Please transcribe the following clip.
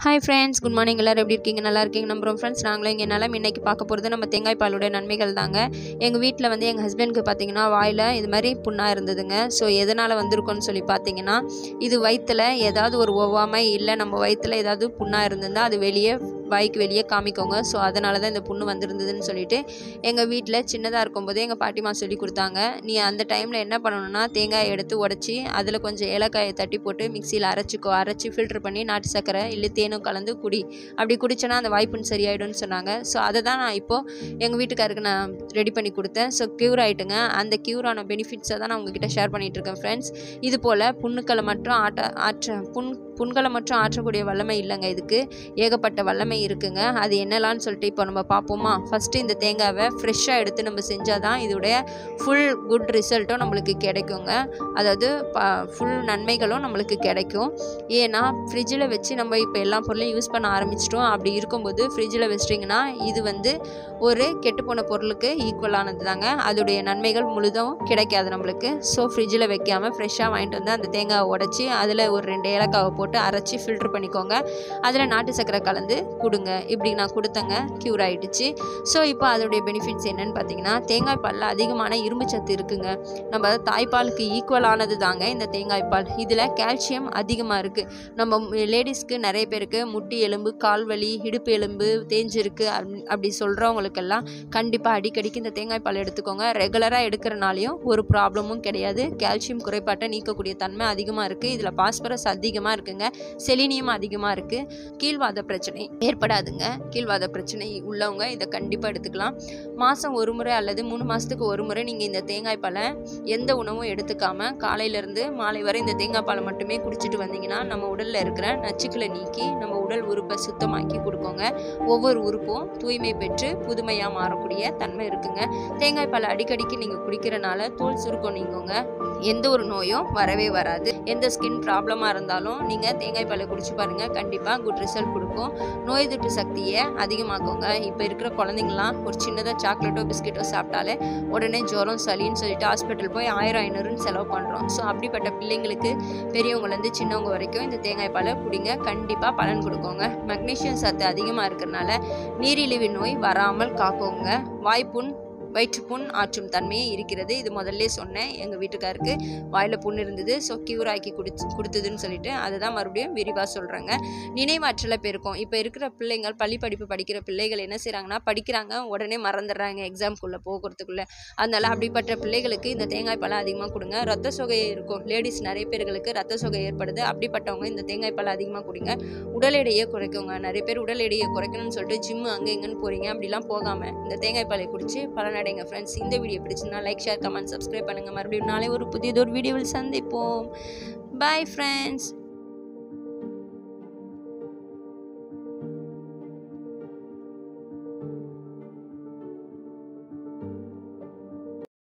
Hi friends good morning எல்லோரும் எப்படி இருக்கீங்க? நல்லா இருக்கீங்க? நம்புறோம் ஃப்ரெண்ட்ஸ் நாங்களும் இங்கே நிலம் இன்னைக்கு பார்க்க போகிறது நம்ம தேங்காய் பாலோட நன்மைகள் தாங்க. எங்கள் வீட்டில் வந்து எங்கள் ஹஸ்பண்டுக்கு பார்த்தீங்கன்னா வாயில் இது மாதிரி புண்ணாக இருந்ததுங்க. ஸோ எதனால் வந்திருக்கோன்னு சொல்லி பார்த்தீங்கன்னா இது வயிற்றில் ஏதாவது ஒரு ஒவ்வாமை இல்லை நம்ம வயிற்றில் ஏதாவது புண்ணாக இருந்திருந்தால் அது வெளியே வாய்க்கு வெளியே காமிக்கோங்க. ஸோ அதனால தான் இந்த புண்ணு வந்திருந்ததுன்னு சொல்லிட்டு எங்கள் வீட்டில் சின்னதாக இருக்கும்போது எங்கள் பாட்டிமா சொல்லி கொடுத்தாங்க. நீ அந்த டைமில் என்ன பண்ணணும்னா தேங்காயை எடுத்து உடச்சி அதில் கொஞ்சம் ஏலக்காயை தட்டி போட்டு மிக்சியில் அரைச்சிக்கோ. அரைச்சி ஃபில்டர் பண்ணி நாட்டு சக்கரை இல்லை தேனும் கலந்து குடி. அப்படி குடிச்சோன்னா அந்த வாய்ப்புன்னு சரியாயிடும்னு சொன்னாங்க. ஸோ அதை தான் நான் இப்போது எங்கள் வீட்டுக்காருக்கு நான் ரெடி பண்ணி கொடுத்தேன். ஸோ க்யூர் ஆகிட்டுங்க அந்த க்யூரான பெனிஃபிட்ஸை தான் நான் உங்ககிட்ட ஷேர் பண்ணிகிட்ருக்கேன் ஃப்ரெண்ட்ஸ் இது போல் புண்ணுக்களை மட்டும் ஆட்ட ஆற்ற புண் புண்களை மட்டும் ஆற்றக்கூடிய வல்லமை இல்லைங்க இதுக்கு. ஏகப்பட்ட வல்லமை இருக்குங்க. அது என்னலான்னு சொல்லிட்டு இப்போ நம்ம பார்ப்போமா ஃபஸ்ட்டு இந்த தேங்காவை ஃப்ரெஷ்ஷாக எடுத்து நம்ம செஞ்சால் தான் இதோடைய ஃபுல் குட் ரிசல்ட்டும் நம்மளுக்கு கிடைக்குங்க. அதாவது ஃபுல் நன்மைகளும் நம்மளுக்கு கிடைக்கும். ஏன்னா ஃப்ரிட்ஜில் வச்சு நம்ம இப்போ எல்லா பொருளையும் யூஸ் பண்ண ஆரம்பிச்சிட்டோம். அப்படி இருக்கும்போது ஃப்ரிட்ஜில் வச்சிட்டிங்கன்னா இது வந்து ஒரு கெட்டுப்போன பொருளுக்கு ஈக்குவலானது தாங்க அதோடைய நன்மைகள் முழுதும் கிடைக்காது நம்மளுக்கு. ஸோ ஃப்ரிட்ஜில் வைக்காமல் ஃப்ரெஷ்ஷாக வாங்கிட்டு வந்து அந்த தேங்காவை உடச்சி அதில் ஒரு ரெண்டு ஏலக்காவை போட்டு அரைச்சி ஃபில்ட்ரு பண்ணிக்கோங்க. அதில் நாட்டு சக்கரை கலந்து கொடுங்க. இப்படி நான் கொடுத்தங்க. க்யூர் ஆகிடுச்சு ஸோ இப்போ அதோடைய பெனிஃபிட்ஸ் என்னன்னு பார்த்தீங்கன்னா தேங்காய் பாலில் அதிகமான இரும்பு சத்து இருக்குங்க. நம்ம தாய்ப்பாலுக்கு ஈக்குவலானது தாங்க இந்த தேங்காய் பால். இதில் கால்சியம் அதிகமாக இருக்குது நம்ம லேடிஸ்க்கு நிறைய பேருக்கு முட்டி எலும்பு கால் வலி இடுப்பு எலும்பு தேஞ்சிருக்கு அப்படி சொல்கிறவங்களுக்கெல்லாம் கண்டிப்பாக அடிக்கடிக்கு இந்த தேங்காய் பால் எடுத்துக்கோங்க. ரெகுலராக எடுக்கிறனாலையும் ஒரு ப்ராப்ளமும் கிடையாது. கால்சியம் குறைபாட்டை நீக்கக்கூடிய தன்மை அதிகமாக இருக்குது இதில் பாஸ்பரஸ் அதிகமாக இருக்குங்க. செலினியம் அதிகமாக இருக்குது கீழ்வாத பிரச்சனை. ஏற்படாதுங்க. கீழ்வாத பிரச்சனை உள்ளவங்க இதை கண்டிப்பாக எடுத்துக்கலாம். மாதம் ஒரு முறை அல்லது மூணு மாதத்துக்கு ஒரு முறை நீங்கள் இந்த தேங்காய் பாலை எந்த உணவும் எடுத்துக்காமல் காலையிலேருந்து மாலை வரை இந்த தேங்காய் பாலை மட்டுமே குடிச்சிட்டு வந்தீங்கன்னா நம்ம உடலில் இருக்கிற நச்சுக்களை நீக்கி நம்ம உடல் உறுப்பை சுத்தமாக்கி கொடுக்கோங்க. ஒவ்வொரு உறுப்பும் தூய்மை பெற்று புதுமையாக மாறக்கூடிய தன்மை இருக்குங்க. தேங்காய் பால் அடிக்கடிக்கு நீங்கள் குடிக்கிறனால தோல் சுருக்கம் நீங்குங்க. எந்த ஒரு நோயும் வரவே வராது. எந்த ஸ்கின் ப்ராப்ளமாக இருந்தாலும் நீங்கள் தேங்காய் பாலை குடிச்சு பாருங்கள் கண்டிப்பாக குட் ரிசல்ட் கொடுக்கும். நோய் எதிர்ப்பு சக்தியை அதிகமாக்குங்க. இப்போ இருக்கிற குழந்தைங்களாம் ஒரு சின்னதாக சாக்லேட்டோ பிஸ்கெட்டோ சாப்பிட்டாலே உடனே ஜுரம் சளின்னு சொல்லிட்டு ஹாஸ்பிட்டல் போய் ஆயிரம் ஐநூறுன்னு செலவு பண்ணுறோம் ஸோ அப்படிப்பட்ட பிள்ளைங்களுக்கு பெரியவங்கலேருந்து சின்னவங்க வரைக்கும் இந்த தேங்காய் பாலை குடிங்க. கண்டிப்பாக பலன் கொடுக்கோங்க. மெக்னீஷியம் சத்து அதிகமாக இருக்கிறனால நீரிழிவு நோய் வராமல் காக்குங்க. வாய்ப்புண் வயிற்றுப்புண் ஆற்றும் தன்மையே இருக்கிறது. இது முதல்ல சொன்னேன். எங்கள் வீட்டுக்காருக்கு வாயில் புண் இருந்தது. ஸோ க்யூராக்கி குடிச்சு கொடுத்ததுன்னு சொல்லிட்டு அதை தான் மறுபடியும் விரிவாக சொல்கிறாங்க நினைவாற்றலை பெருக்கும். இப்போ இருக்கிற பிள்ளைங்கள் பள்ளி படிப்பு படிக்கிற பிள்ளைகள் என்ன செய்கிறாங்கன்னா படிக்கிறாங்க உடனே மறந்துடுறாங்க எக்ஸாம்குள்ளே போகிறதுக்குள்ளே. அதனால் அப்படிப்பட்ட பிள்ளைகளுக்கு இந்த தேங்காய் பழம் அதிகமாக கொடுங்க. ரத்த சொகை இருக்கும். லேடிஸ் நிறைய பேர்களுக்கு ரத்த சொகை ஏற்படுது. அப்படிப்பட்டவங்க இந்த தேங்காய் பழம் அதிகமாக கொடுங்க. உடல் எடையை குறைக்குங்க. நிறைய பேர் உடல் எடையை குறைக்கணும்னு சொல்லிட்டு ஜிம்மு அங்கே இங்கேன்னு போகிறீங்க அப்படிலாம் போகாமல் இந்த தேங்காய் பழைய குடித்து பல அடைங்க ஃப்ரெண்ட்ஸ் இந்த வீடியோ பிடிச்சிருந்தா லைக் ஷேர் கமெண்ட் சப்ஸ்கிரைப் பண்ணுங்கள் மறுபடியும் நாளை ஒரு புதியதொரு வீடியோவில் சந்திப்போம். Bye friends